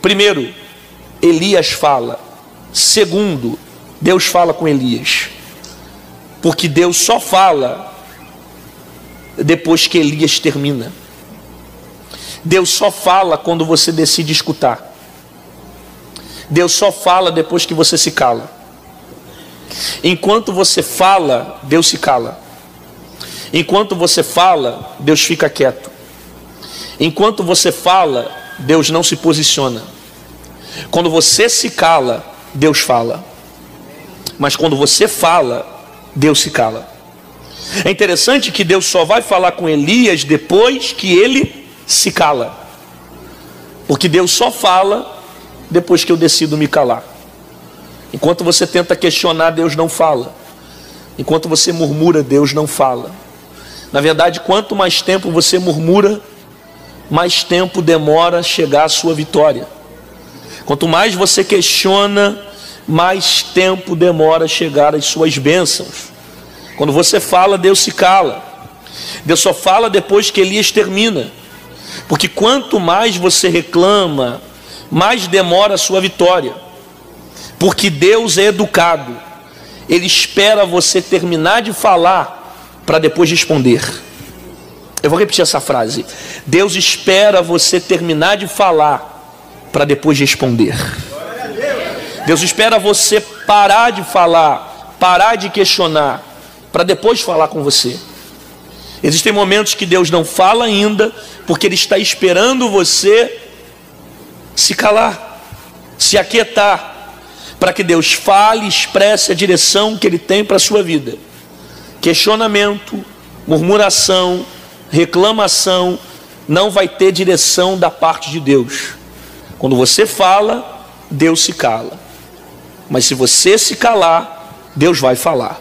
Primeiro, Elias fala. Segundo, Deus fala com Elias. Porque Deus só fala depois que Elias termina. Deus só fala quando você decide escutar. Deus só fala depois que você se cala. Enquanto você fala, Deus se cala. Enquanto você fala, Deus fica quieto. Enquanto você fala, Deus não se posiciona. Quando você se cala, Deus fala. Mas quando você fala, Deus se cala. É interessante que Deus só vai falar com Elias depois que ele se cala. Porque Deus só fala depois que eu decido me calar. Enquanto você tenta questionar, Deus não fala. Enquanto você murmura, Deus não fala. Na verdade, quanto mais tempo você murmura, mais tempo demora a chegar a sua vitória. Quanto mais você questiona, mais tempo demora a chegar às suas bênçãos. Quando você fala, Deus se cala. Deus só fala depois que Elias termina. Porque quanto mais você reclama, mais demora a sua vitória. Porque Deus é educado. Ele espera você terminar de falar para depois responder. Eu vou repetir essa frase. Deus espera você terminar de falar para depois responder. Deus espera você parar de falar, parar de questionar, para depois falar com você. Existem momentos que Deus não fala ainda, porque Ele está esperando você se calar, se aquietar, para que Deus fale, expresse a direção que Ele tem para a sua vida questionamento, murmuração, reclamação, não vai ter direção da parte de Deus. Quando você fala, Deus se cala. Mas se você se calar, Deus vai falar.